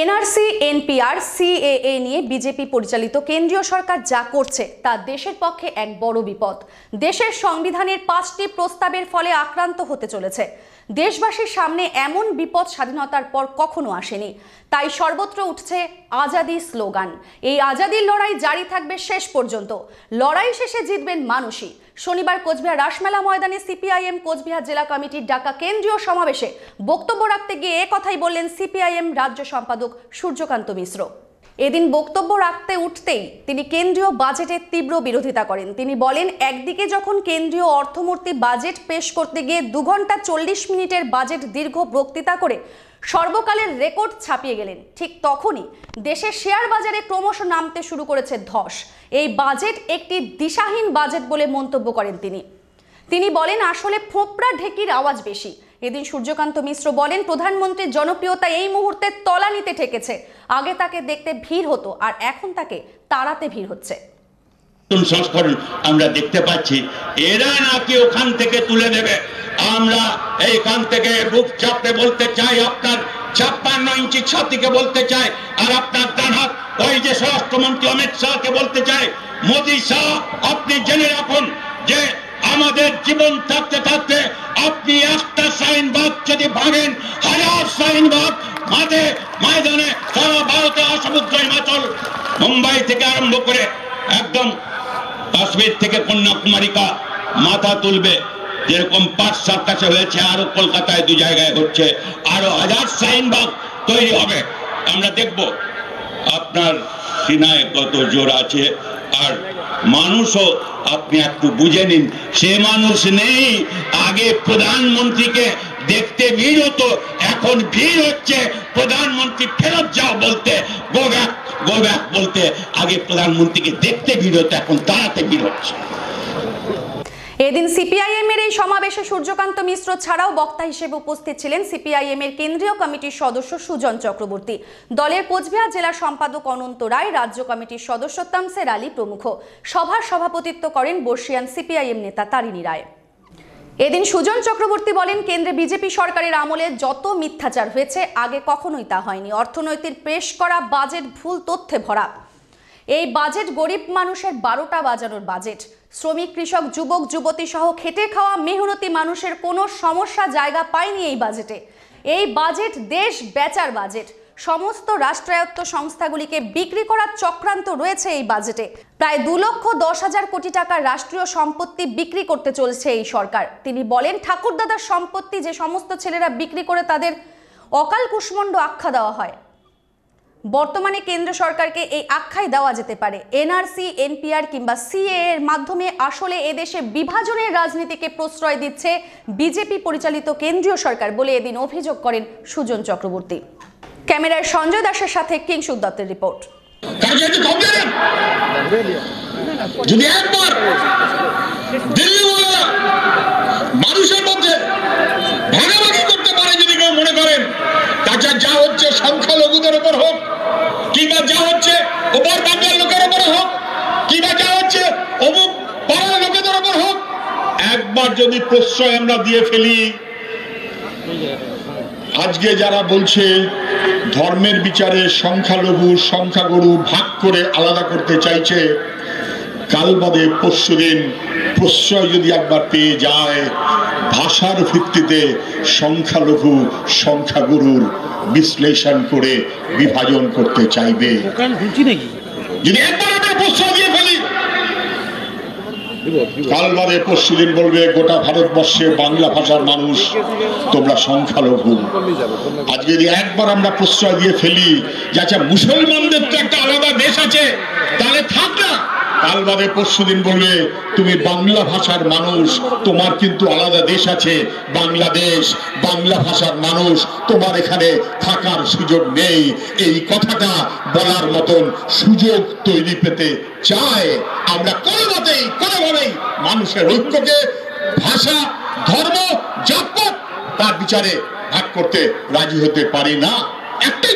NRC, NPR, CAA নিয়ে BJP পরিচালিত কেন্দ্রীয় সরকার যা করছে তা দেশের পক্ষে এক বড় বিপদ। দেশের সংবিধানের পাঁচটি প্রস্তাবের ফলে আক্রান্ত হতে চলেছে। দেশবাসীর সামনে এমন বিপদ স্বাধীনতার পর কখনো আসেনি। তাই সর্বত্র উঠছে আজাদি স্লোগান। এই আজাদির লড়াই জারি থাকবে শেষ পর্যন্ত। লড়াই শেষে জিতবেন মানুষই। শনিবার কোচবিহার রাসমেলা ময়দানে সিপিআইএম কোচবিহার জেলা কমিটির ডাকা কেন্দ্রীয় সমাবেশে বক্তব্য রাখতে গিয়ে এ কথাই বললেন সিপিআইএম রাজ্য সম্পাদক সূর্যকান্ত মিশ্র। এদিন বক্তব্য রাখতে উঠতেই তিনি কেন্দ্রীয় বাজেটের তীব্র বিরোধিতা করেন। তিনি বলেন, একদিকে যখন কেন্দ্রীয় অর্থমূর্তি বাজেট পেশ করতে গিয়ে দু ঘণ্টা চল্লিশ মিনিটের বাজেট দীর্ঘ বক্তৃতা করে সর্বকালের রেকর্ড ছাপিয়ে গেলেন। ঠিক তখনই দেশের শেয়ার বাজারে ক্রমশ নামতে শুরু করেছে ধস। এই বাজেট একটি দিশাহীন বাজেট বলে মন্তব্য করেন তিনি। তিনি বলেন, আসলে ফোপড়া ঢেকির আওয়াজ বেশি। এদিন সূর্যকান্ত মিশ্র বলেন, প্রধানমন্ত্রীর জনপ্রিয়তা এই মুহূর্তে তলানিতে ঠেকেছে। আগে তাকে দেখতে ভিড় হতো, আর এখন তাকে তাড়াতে ভিড় হচ্ছে। সংস্করণ আমরা দেখতে পাচ্ছি। এরা নাকি ওখান থেকে তুলে দেবে আমরা এইখান থেকে বুক চাপতে বলতে চাই, আপনার ছাপ্পান্ন ইঞ্চি ছাতিকে বলতে চাই, আর আপনার ডান হাত, ওই যে স্বরাষ্ট্রমন্ত্রী অমিত শাহকে বলতে চাই। মোদী শাহ, আপনি জেনে রাখুন যে আমাদের জীবন থাকতে থাকতে আপনি একটা সাইনবাদ যদি ভাঙেন, হাজার সাইনবাদ মাঠে, ময়দানে সারা ভারতে সমুদ্র হিমাচল, মুম্বাই থেকে আরম্ভ করে একদম কাশ্মীর থেকে কন্যাকুমারিকা মাথা তুলবে। যেরকম পাঁচ সার্কাসে হয়েছে, আরও কলকাতায় দু জায়গায় হচ্ছে আরও হাজার সাইনবাগ তৈরি হবে। আমরা দেখব আপনার সিনায় কত জোর আছে। আর মানুষও আপনি একটু বুঝে নিন, সে মানুষ নেই। আগে প্রধানমন্ত্রীকে দেখতে ভিড় হতো, এখন ভিড় হচ্ছে। প্রধানমন্ত্রী ফেরত যাও বলতে, গো ব্যাক ব্যাক বলতে আগে প্রধানমন্ত্রীকে দেখতে হতো এখন দাঁড়াতে হচ্ছে। এদিন সিপিআইএম এর এই সমাবেশে সূর্যকান্ত মিশ্র ছাড়াও বক্তা হিসেবে উপস্থিত ছিলেন সিপিআইএম এর কেন্দ্রীয় কমিটির সদস্য সুজন চক্রবর্তী। দলের কোচবিহার জেলা সম্পাদক অনন্ত রায়, রাজ্য কমিটির সদস্য তামসের আলী প্রমুখ। সভার সভাপতিত্ব করেন বর্ষিয়ান সিপিআইএম নেতা তারিণী রায়। এদিন সুজন চক্রবর্তী বলেন, কেন্দ্রে বিজেপি সরকারের আমলে যত মিথ্যাচার হয়েছে, আগে কখনোই তা হয়নি। অর্থনৈতিক পেশ করা বাজেট ভুল তথ্যে ভরা। এই বাজেট গরিব মানুষের বারোটা বাজানোর বাজেট। শ্রমিক, কৃষক, যুবক, যুবতী সহ খেটে খাওয়া মেহনতি মানুষের কোনো সমস্যা জায়গা পায়নি এই বাজেটে। এই বাজেট দেশ বেচার বাজেট। সমস্ত রাষ্ট্রায়ত্ত সংস্থাগুলিকে বিক্রি করার চক্রান্ত রয়েছে এই বাজেটে। প্রায় দু লক্ষ দশ হাজার কোটি টাকার রাষ্ট্রীয় সম্পত্তি বিক্রি করতে চলছে এই সরকার। তিনি বলেন, ঠাকুরদাদার সম্পত্তি যে সমস্ত ছেলেরা বিক্রি করে তাদের অকাল কুষ্মণ্ড আখ্যা দেওয়া হয়। বর্তমানে কেন্দ্র সরকারকে এই আখ্যাই দেওয়া যেতে পারে। এনআরসি, এনপিআর কিংবা সিএ এর মাধ্যমে আসলে এদেশে বিভাজনের রাজনীতিকে প্রশ্রয় দিচ্ছে বিজেপি পরিচালিত কেন্দ্রীয় সরকার বলে এদিন অভিযোগ করেন সুজন চক্রবর্তী। ক্যামেরায় সঞ্জয় দাসের সাথে কিংসুক দত্তের রিপোর্ট। যদি একবার দিল্লি মানুষের মধ্যে ভাগাভাগি করতে পারে, যদি কেউ মনে করেন তাছাড়া যা হচ্ছে সংখ্যালঘুদের উপর হোক, কিংবা যা হচ্ছে ওপর বাংলার লোকের উপর হোক, কিংবা যা হচ্ছে অমুক পাড়ার লোকেদের উপর হোক, একবার যদি প্রশ্রয় আমরা দিয়ে ফেলি, আজকে যারা বলছে ধর্মের বিচারে সংখ্যালঘু সংখ্যাগুরু ভাগ করে আলাদা করতে চাইছে। কাল বাদে পরশুদিন প্রশ্রয় যদি একবার পেয়ে যায় ভাষার ভিত্তিতে সংখ্যালঘু সংখ্যাগুরুর বিশ্লেষণ করে বিভাজন করতে চাইবে। যদি একবার আমরা প্রশ্রয় দিয়ে কাল পরশুদিন বলবে, গোটা ভারতবর্ষে বাংলা ভাষার মানুষ, তোমরা সংখ্যালঘু। যদি একবার আমরা প্রশ্রয় দিয়ে ফেলি যে আচ্ছা মুসলমানদের তো একটা আলাদা দেশ আছে, তাহলে থাক না। কাল বাদে পরশুদিন বলবে, তুমি বাংলা ভাষার মানুষ, তোমার কিন্তু আলাদা দেশ আছে, বাংলাদেশ। বাংলা ভাষার মানুষ, তোমার এখানে থাকার সুযোগ নেই। এই কথাটা বলার মতন সুযোগ তৈরি পেতে চায়। আমরা কোনো মানুষের ঐক্যকে ভাষা ধর্ম জাতপাত তার বিচারে ভাগ করতে রাজি হতে পারি না। একটাই